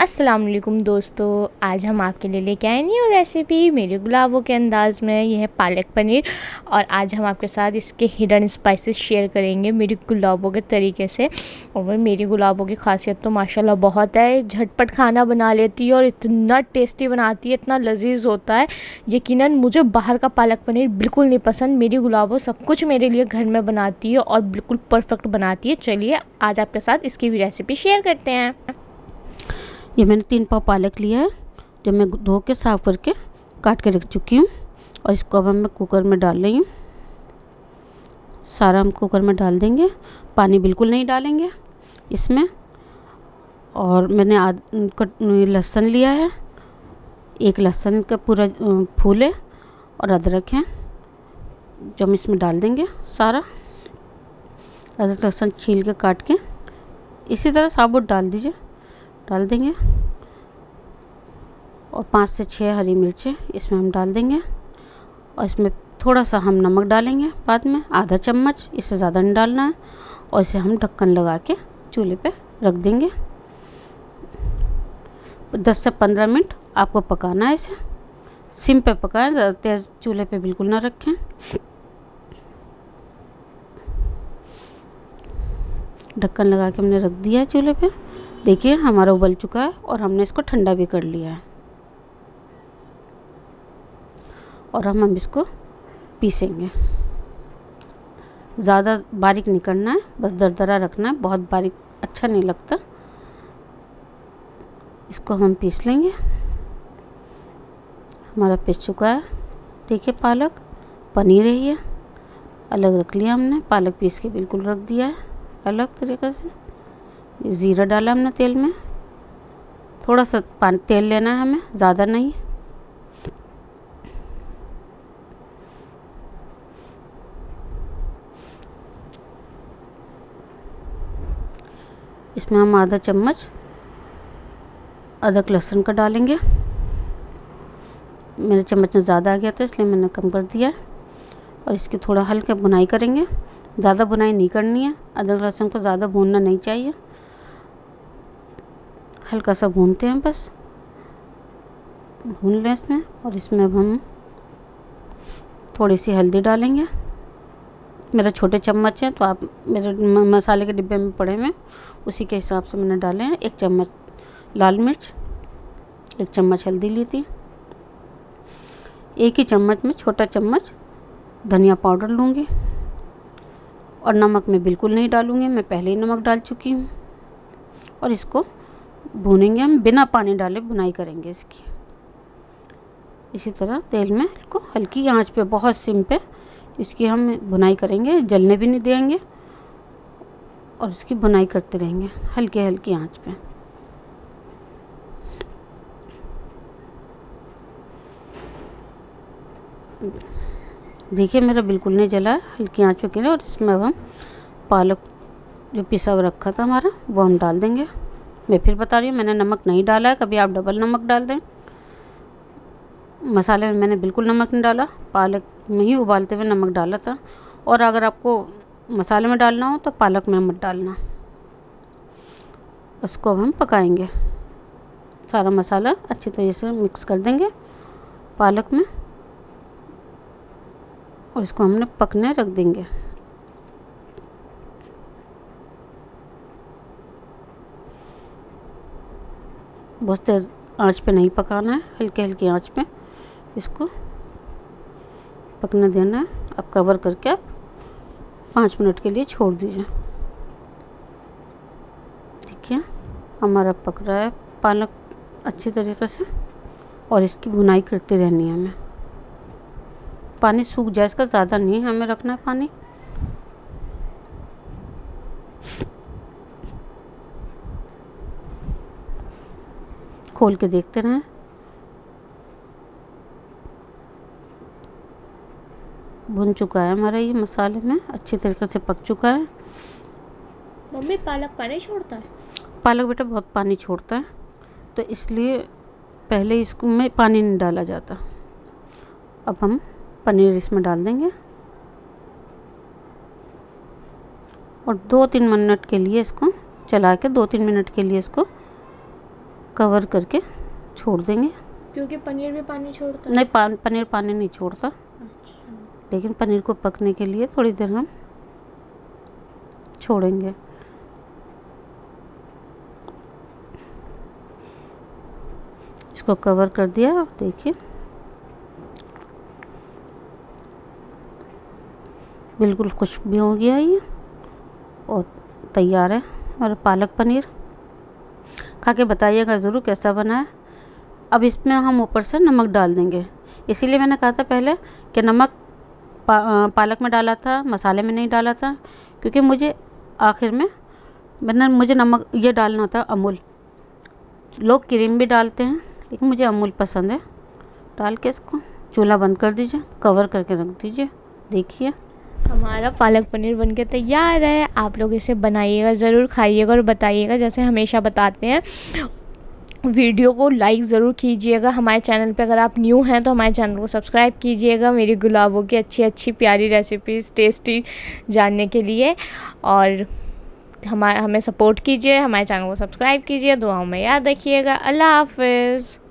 अस्सलाम वालेकुम दोस्तों, आज हम आपके लिए लेके आए न्यू रेसिपी मेरे गुलाबों के अंदाज में। यह है पालक पनीर और आज हम आपके साथ इसके हिडन स्पाइसेस शेयर करेंगे मेरी गुलाबों के तरीके से। और मेरी गुलाबों की खासियत तो माशाल्लाह बहुत है। झटपट खाना बना लेती है और इतना टेस्टी बनाती है, इतना लजीज होता है। यकीन मुझे बाहर का पालक पनीर बिल्कुल नहीं पसंद। मेरी गुलाबों सब कुछ मेरे लिए घर में बनाती है और बिल्कुल परफेक्ट बनाती है। चलिए, आज आपके साथ इसकी भी रेसिपी शेयर करते हैं। ये मैंने तीन पाव पालक लिया है, जो मैं धो के, साफ़ करके काट के रख चुकी हूँ और इसको अब हम कुकर में डाल रही हूँ। सारा हम कुकर में डाल देंगे, पानी बिल्कुल नहीं डालेंगे इसमें और मैंने आद लहसुन लिया है, एक लहसुन का पूरा फूल है और अदरक है, जो हम इसमें डाल देंगे सारा। अदरक, लहसुन छील के काट के, इसी तरह साबुत डाल दीजिए। डाल देंगे। और पाँच से छः हरी मिर्चें इसमें हम डाल देंगे। और इसमें थोड़ा सा हम नमक डालेंगे बाद में, आधा चम्मच, इससे ज़्यादा नहीं डालना है। और इसे हम ढक्कन लगा के चूल्हे पे रख देंगे। दस से पंद्रह मिनट आपको पकाना है इसे। सिम पे पकाएँ, ज़्यादा तेज़ चूल्हे पे बिल्कुल ना रखें। ढक्कन लगा के हमने रख दिया है चूल्हे पे। देखिए, हमारा उबल चुका है और हमने इसको ठंडा भी कर लिया है। और हम हम इसको पीसेंगे। ज़्यादा बारीक नहीं करना है, बस दरदरा रखना है। बहुत बारीक अच्छा नहीं लगता। इसको हम पीस लेंगे। हमारा पीस चुका है। देखिए, पालक पनीर है। अलग रख लिया हमने। पालक पीस के बिल्कुल रख दिया है। अलग तरीके से। ज़ीरा डाला हमने तेल में। थोड़ा सा पानी, तेल लेना है हमें, ज़्यादा नहीं। इसमें हम आधा चम्मच अदरक लहसुन का डालेंगे। मेरे चम्मच में ज़्यादा आ गया था, इसलिए मैंने कम कर दिया। और इसकी थोड़ा हल्के बुनाई करेंगे। ज़्यादा बुनाई नहीं करनी है। अदरक लहसुन को ज़्यादा भूनना नहीं चाहिए। हल्का सा भूनते हैं बस। भून लें इसमें और इसमें अब हम थोड़ी सी हल्दी डालेंगे। मेरा छोटे चम्मच है तो आप मेरे मसाले के डिब्बे में पड़े हुए उसी के हिसाब से मैंने डाले हैं। एक चम्मच लाल मिर्च, एक चम्मच हल्दी ली थी। एक ही चम्मच में छोटा चम्मच धनिया पाउडर लूँगी। और नमक मैं बिल्कुल नहीं डालूँगी, मैं पहले ही नमक डाल चुकी हूँ। और इसको भूनेंगे, हम बिना पानी डाले बुनाई करेंगे इसकी। इसी तरह तेल में इसको हल्की आँच पे, बहुत सिम पे, इसकी हम बुनाई करेंगे, जलने भी नहीं देंगे, और इसकी बुनाई करते रहेंगे, हल्के, हल्की आँच पे। देखिए, मेरा बिल्कुल नहीं जला, हल्की आँच पे करें और इसमें अब हम पालक जो पिसा हुआ रखा था हमारा, वो हम डाल देंगे। मैं फिर बता रही हूँ, मैंने नमक नहीं डाला है, कभी आप डबल नमक डाल दें। मसाले में मैंने बिल्कुल नमक नहीं डाला, पालक में ही उबालते हुए नमक डाला था। और अगर आपको मसाले में डालना हो तो पालक में मत डालना। उसको अब हम पकाएँगे। सारा मसाला अच्छी तरीके से मिक्स कर देंगे पालक में। और इसको हमने पकने रख देंगे। बहुत तेज़ आँच पे नहीं पकाना है हल्के हल्की आँच पे इसको पकने देना है। अब कवर करके आप पाँच मिनट के लिए छोड़ दीजिए। ठीक है हमारा पक रहा है पालक अच्छी तरीके से और इसकी भुनाई करती रहनी है हमें। पानी सूख जाए, इसका ज़्यादा नहीं हमें रखना है पानी। खोल के देखते रहें। भुन चुका है हमारा ये मसाले में अच्छी तरीके से पक चुका है। मम्मी पालक पानी छोड़ता है? पालक बेटा बहुत पानी छोड़ता है तो इसलिए पहले इसको में पानी नहीं डाला जाता। अब हम पनीर इसमें डाल देंगे। और दो तीन मिनट के लिए इसको चला के दो तीन मिनट के लिए इसको कवर करके छोड़ देंगे। क्योंकि पनीर भी पानी छोड़ता नहीं पा, पनीर पानी नहीं छोड़ता। अच्छा। लेकिन पनीर को पकने के लिए थोड़ी देर हम छोड़ेंगे। इसको कवर कर दिया आप देखिए। बिल्कुल खुश्क भी हो गया ये और तैयार है। और पालक पनीर। खा के बताइएगा ज़रूर कैसा बना है। अब इसमें हम ऊपर से नमक डाल देंगे। इसीलिए मैंने कहा था पहले कि नमक पा, पालक में डाला था मसाले में नहीं डाला था क्योंकि मुझे आखिर में मैंने मुझे नमक ये डालना था अमूल। लोग क्रीम भी डालते हैं लेकिन मुझे अमूल पसंद है। डाल के इसको चूल्हा बंद कर दीजिए कवर करके रख दीजिए देखिए। हमारा पालक पनीर बनके तैयार है। आप लोग इसे बनाइएगा, ज़रूर खाइएगा और बताइएगा। जैसे हमेशा बताते हैं, वीडियो को लाइक ज़रूर कीजिएगा। हमारे चैनल पे अगर आप न्यू हैं तो हमारे चैनल को सब्सक्राइब कीजिएगा। मेरी गुलाबों की अच्छी अच्छी प्यारी रेसिपीज़ टेस्टी जानने के लिए। और हमारे, हमें सपोर्ट कीजिए, हमारे चैनल को सब्सक्राइब कीजिए। दुआओं में याद रखिएगा। अल्लाह हाफिज़।